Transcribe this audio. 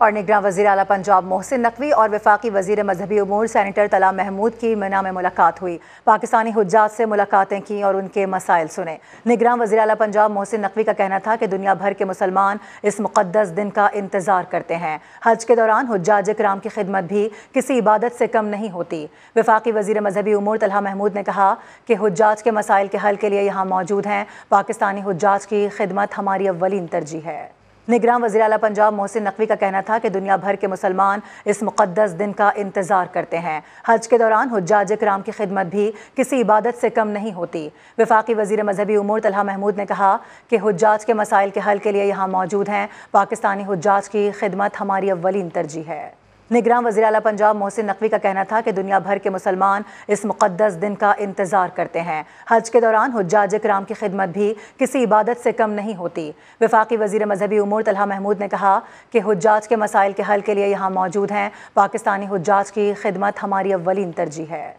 और निगरान वजी अला पंजाब मोहसिन नकवी और विफाकी वज़ीर मजहबी अमूर सैनिटर तला महमूद की मना में मुलाकात हुई। पाकिस्तानी हजात से मुलाकातें की और उनके मसाइल सुने। निगरान वजी अला पंजाब मोहसिन नकवी का कहना था कि दुनिया भर के मुसलमान इस मुकदस दिन का इंतज़ार करते हैं। हज के दौरान हजाज कराम की खिदमत भी किसी इबादत से कम नहीं होती। विफाकी वज़ीर मजहबी अमूर तला महमूद ने कहा कि हजाज के मसाइल के हल के लिए यहाँ मौजूद हैं। पाकिस्तानी हजाज की खिदमत हमारी अवलिन तरजीह है। निगरान वजी अला पंजाब मोहसिन नकवी का कहना था कि दुनिया भर के मुसलमान इस मुकदस दिन का इंतज़ार करते हैं। हज के दौरान हजाज कराम की खिदमत भी किसी इबादत से कम नहीं होती। विफाकी वज़ीर मजहबी उमूर तलहा महमूद ने कहा कि हजाज के मसाइल के हल के लिए यहाँ मौजूद हैं। पाकिस्तानी हजाज की खिदमत हमारी अवलिन तरजीह है। निगरान वजी अला पंजाब मोहसिन नकवी का कहना था कि दुनिया भर के मुसलमान इस मुकदस दिन का इंतज़ार करते हैं। हज के दौरान हजाज कराम की खिदमत भी किसी इबादत से कम नहीं होती। विफाकी वज़ीर मजहबी उमूर तलहा महमूद ने कहा कि हजाज के मसाइल के हल के लिए यहाँ मौजूद हैं। पाकिस्तानी हजाज की खिदमत हमारी अवलिन तरजीह है।